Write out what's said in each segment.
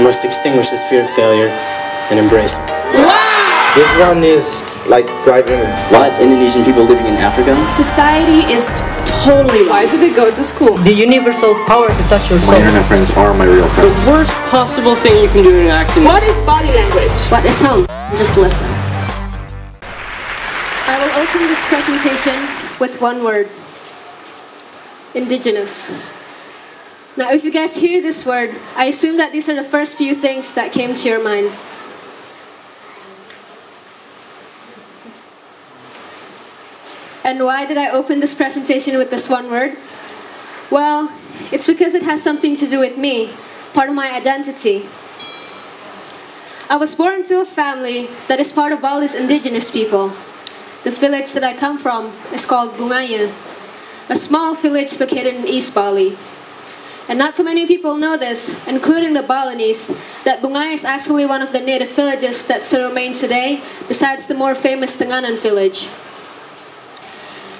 You must extinguish this fear of failure and embrace it. This one is like driving. What? Indonesian people living in Africa? Society is totally Why do they go to school? The universal power to touch your My internet friends are my real friends. The worst possible thing you can do in an accident. What is body language? What is home? Just listen. I will open this presentation with one word indigenous. Now, if you guys hear this word, I assume that these are the first few things that came to your mind. And why did I open this presentation with this one word? Well, it's because it has something to do with me, part of my identity. I was born to a family that is part of Bali's indigenous people. The village that I come from is called Bungaya, a small village located in East Bali. And not so many people know this, including the Balinese, that Bungaya is actually one of the native villages that still remain today, besides the more famous Tenganan village.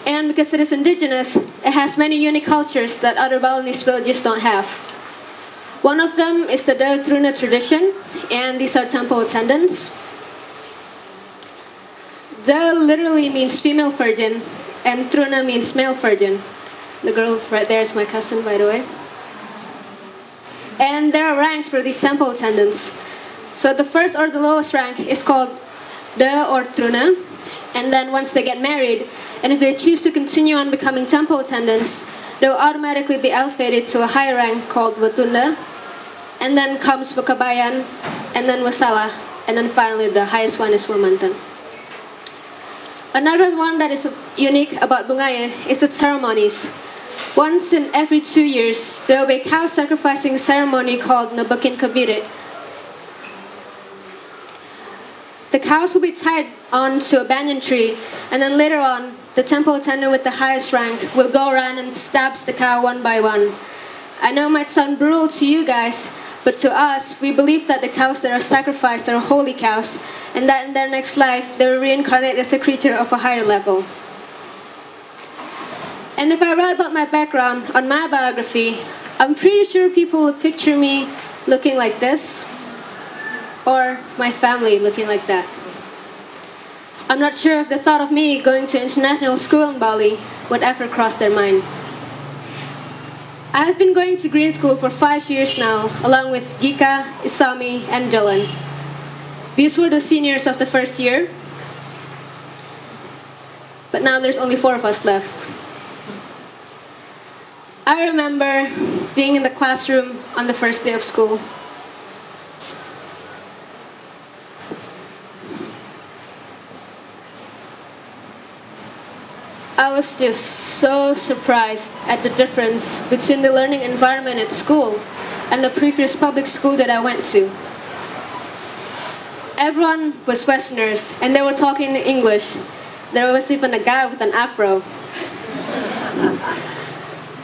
And because it is indigenous, it has many unique cultures that other Balinese villages don't have. One of them is the Deo Truna tradition, and these are temple attendants. Deo literally means female virgin, and Truna means male virgin. The girl right there is my cousin, by the way. And there are ranks for these temple attendants. So the first or the lowest rank is called Deo or Truna, and then once they get married, and if they choose to continue on becoming temple attendants, they'll automatically be elevated to a higher rank called Watunda, and then comes Wakabayan, and then Wasala, and then finally the highest one is Wamantan. Another one that is unique about Bungaya is the ceremonies. Once in every two years, there will be a cow sacrificing ceremony called Nabakin Kabirit. The cows will be tied onto a banyan tree, and then later on, the temple attendant with the highest rank will go around and stabs the cow one by one. I know it might sound brutal to you guys, but to us, we believe that the cows that are sacrificed are holy cows, and that in their next life, they will reincarnate as a creature of a higher level. And if I write about my background on my biography, I'm pretty sure people will picture me looking like this, or my family looking like that. I'm not sure if the thought of me going to international school in Bali would ever cross their mind. I have been going to green school for five years now, along with Gika, Isami, and Dylan. These were the seniors of the first year, but now there's only four of us left. I remember being in the classroom on the first day of school. I was just so surprised at the difference between the learning environment at school and the previous public school that I went to. Everyone was Westerners and they were talking in English. There was even a guy with an afro.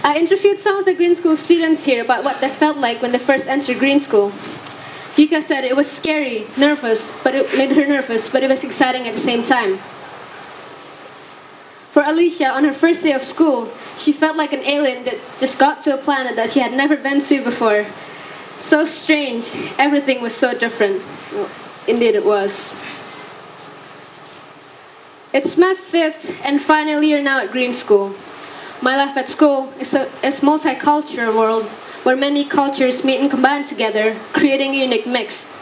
I interviewed some of the Green School students here about what they felt like when they first entered Green School. Gika said it was scary, nervous, but it made her nervous, but it was exciting at the same time. For Alicia, on her first day of school, she felt like an alien that just got to a planet that she had never been to before. So strange, everything was so different. Well, indeed, it was. It's my fifth and final year now at Green School. My life at school is a is multicultural world where many cultures meet and combine together, creating a unique mix.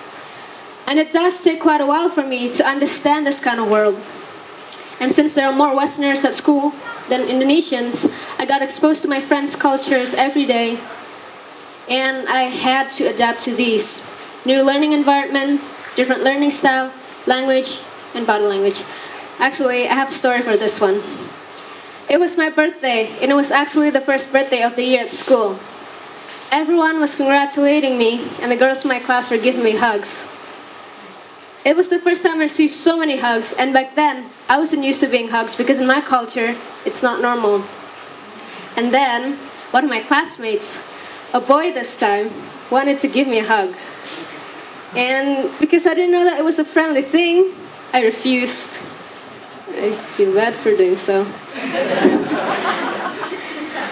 And it does take quite a while for me to understand this kind of world. And since there are more Westerners at school than Indonesians, I got exposed to my friends' cultures every day. And I had to adapt to these. New learning environment, different learning style, language, and body language. Actually, I have a story for this one. It was my birthday, and it was actually the first birthday of the year at school. Everyone was congratulating me, and the girls in my class were giving me hugs. It was the first time I received so many hugs, and back then, I wasn't used to being hugged because in my culture, it's not normal. And then, one of my classmates, a boy this time, wanted to give me a hug. And because I didn't know that it was a friendly thing, I refused. I feel bad for doing so.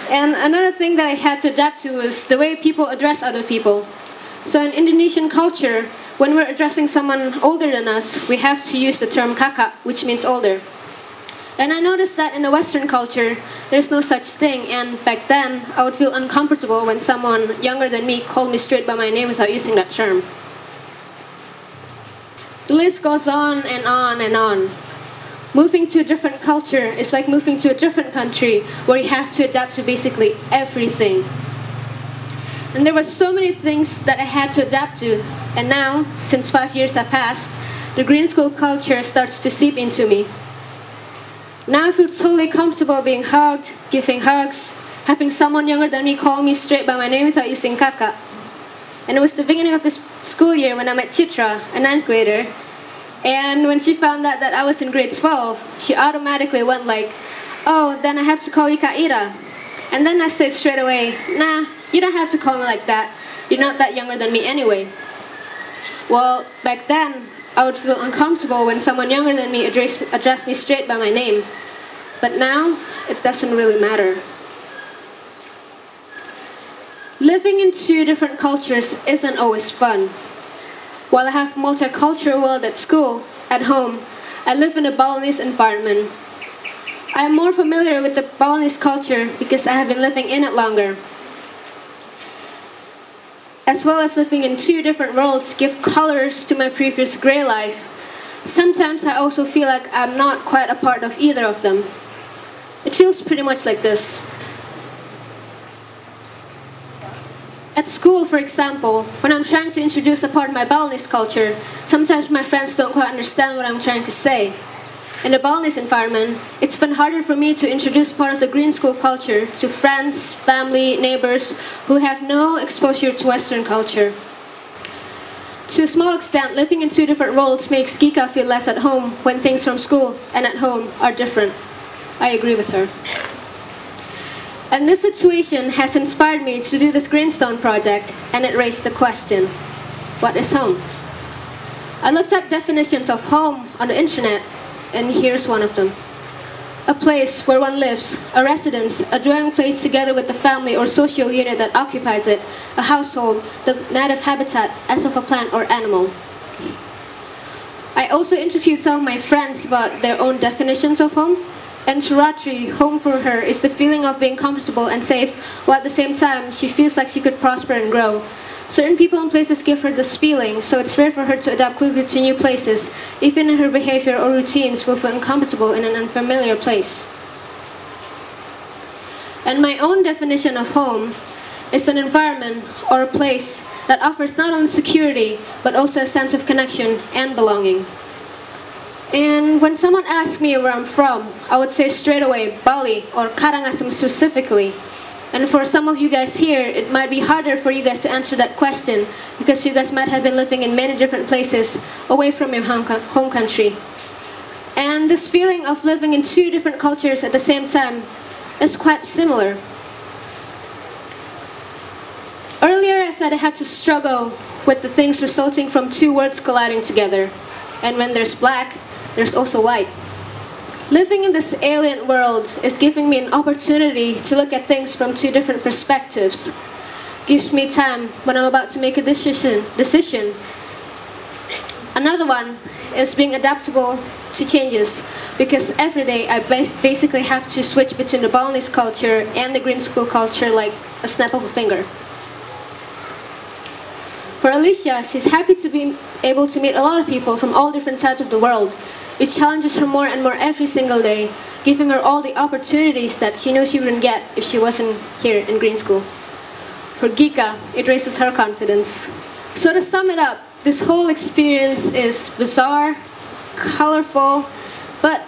and another thing that I had to adapt to was the way people address other people. So in Indonesian culture, when we're addressing someone older than us, we have to use the term kakak, which means older. And I noticed that in the Western culture, there's no such thing. And back then, I would feel uncomfortable when someone younger than me called me straight by my name without using that term. The list goes on and on and on. Moving to a different culture is like moving to a different country where you have to adapt to basically everything. And there were so many things that I had to adapt to. And now, since five years have passed, the green school culture starts to seep into me. Now I feel totally comfortable being hugged, giving hugs, having someone younger than me call me straight by my name without using kaka. And it was the beginning of this school year when I met Chitra, a ninth grader. And when she found out that I was in grade 12, she automatically went like, oh, then I have to call you Kak Ira. And then I said straight away, nah, you don't have to call me like that. You're not that younger than me anyway. Well, back then, I would feel uncomfortable when someone younger than me addressed, addressed me straight by my name. But now, it doesn't really matter. Living in two different cultures isn't always fun. While I have multicultural world at school, at home, I live in a Balinese environment. I am more familiar with the Balinese culture because I have been living in it longer as well as living in two different worlds, give colors to my previous gray life. Sometimes I also feel like I'm not quite a part of either of them. It feels pretty much like this. At school, for example, when I'm trying to introduce a part of my Balinese culture, sometimes my friends don't quite understand what I'm trying to say. In the Balinese environment, it's been harder for me to introduce part of the green school culture to friends, family, neighbors who have no exposure to Western culture. To a small extent, living in two different worlds makes Gika feel less at home when things from school and at home are different. I agree with her. And this situation has inspired me to do this Greenstone project, and it raised the question, what is home? I looked up definitions of home on the internet and here's one of them. A place where one lives, a residence, a dwelling place together with the family or social unit that occupies it, a household, the native habitat as of a plant or animal. I also interviewed some of my friends about their own definitions of home. And to home for her is the feeling of being comfortable and safe, while at the same time she feels like she could prosper and grow. Certain people and places give her this feeling, so it's rare for her to adapt quickly to new places, even if her behavior or routines will feel uncomfortable in an unfamiliar place. And my own definition of home is an environment or a place that offers not only security, but also a sense of connection and belonging. And when someone asks me where I'm from, I would say straight away Bali or Karangasem specifically. And for some of you guys here, it might be harder for you guys to answer that question because you guys might have been living in many different places away from your home, home country. And this feeling of living in two different cultures at the same time is quite similar. Earlier I said I had to struggle with the things resulting from two words colliding together. And when there's black, there's also white. Living in this alien world is giving me an opportunity to look at things from two different perspectives. Gives me time when I'm about to make a decision. decision. Another one is being adaptable to changes because every day I basically have to switch between the Balinese culture and the green school culture like a snap of a finger. For Alicia, she's happy to be able to meet a lot of people from all different sides of the world it challenges her more and more every single day, giving her all the opportunities that she knows she wouldn't get if she wasn't here in green school. For Gika, it raises her confidence. So to sum it up, this whole experience is bizarre, colorful, but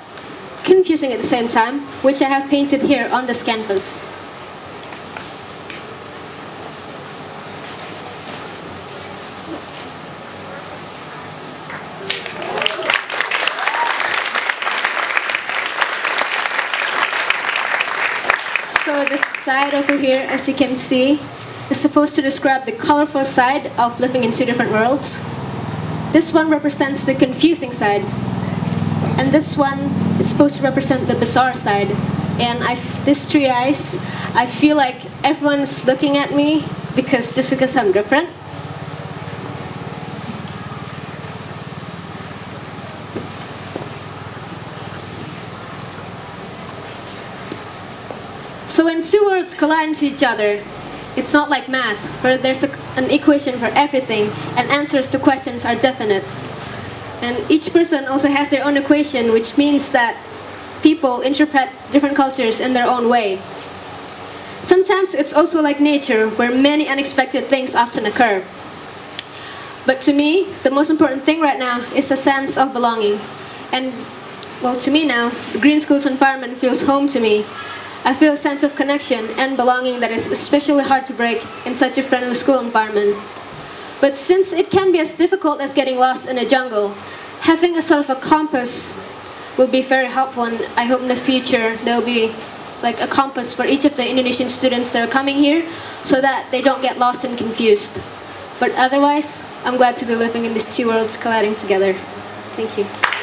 confusing at the same time, which I have painted here on this canvas. Side over here, as you can see, is supposed to describe the colorful side of living in two different worlds. This one represents the confusing side. And this one is supposed to represent the bizarre side. And I, these three eyes, I feel like everyone's looking at me because just because I'm different. So when two worlds collide into each other, it's not like math, where there's a, an equation for everything and answers to questions are definite. And each person also has their own equation, which means that people interpret different cultures in their own way. Sometimes it's also like nature, where many unexpected things often occur. But to me, the most important thing right now is a sense of belonging. And, well, to me now, the Green School's environment feels home to me. I feel a sense of connection and belonging that is especially hard to break in such a friendly school environment. But since it can be as difficult as getting lost in a jungle, having a sort of a compass will be very helpful and I hope in the future there will be like a compass for each of the Indonesian students that are coming here so that they don't get lost and confused. But otherwise, I'm glad to be living in these two worlds colliding together. Thank you.